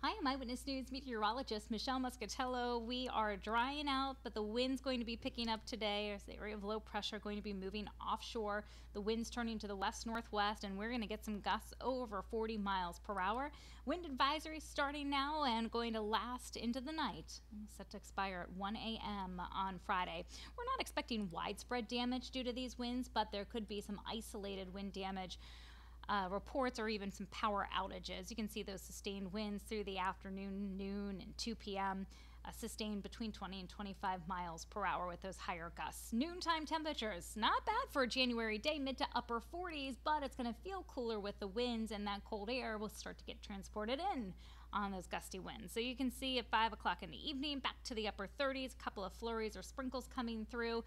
Hi, I'm Eyewitness News meteorologist Michelle Muscatello. We are drying out, but the wind's going to be picking up today as the area of low pressure going to be moving offshore. The wind's turning to the west northwest, and we're going to get some gusts over 40 miles per hour. Wind advisory starting now and going to last into the night, set to expire at 1 a.m. on Friday. We're not expecting widespread damage due to these winds, but there could be some isolated wind damage uh, reports or even some power outages. You can see those sustained winds through the afternoon, noon, and 2 p.m. Uh, sustained between 20 and 25 miles per hour with those higher gusts. Noontime temperatures, not bad for a January day, mid to upper 40s, but it's going to feel cooler with the winds, and that cold air will start to get transported in on those gusty winds. So you can see at 5 o'clock in the evening, back to the upper 30s, a couple of flurries or sprinkles coming through.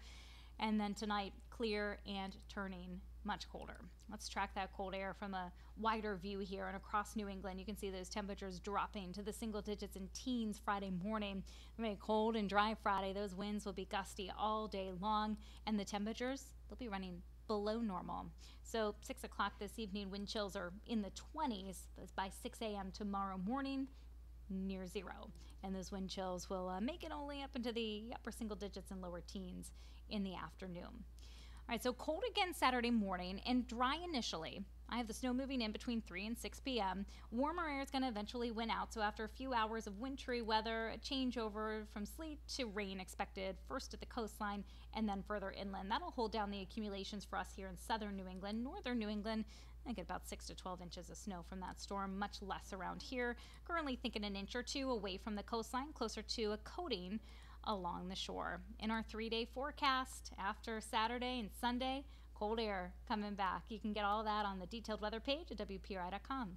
And then tonight, clear and turning much colder. Let's track that cold air from a wider view here and across New England. You can see those temperatures dropping to the single digits and teens Friday morning. Very cold and dry Friday. Those winds will be gusty all day long, and the temperatures they'll be running below normal. So 6 o'clock this evening, wind chills are in the 20s. But by 6 a.m. tomorrow morning, near zero. And those wind chills will uh, make it only up into the upper single digits and lower teens in the afternoon. All right, so cold again Saturday morning and dry initially. I have the snow moving in between 3 and 6 p.m. Warmer air is going to eventually win out, so after a few hours of wintry weather, a changeover from sleet to rain expected, first at the coastline and then further inland. That'll hold down the accumulations for us here in southern New England. Northern New England, I get about 6 to 12 inches of snow from that storm, much less around here. Currently thinking an inch or two away from the coastline, closer to a coating along the shore. In our three day forecast, after Saturday and Sunday, cold air coming back. You can get all that on the detailed weather page at WPRI.com.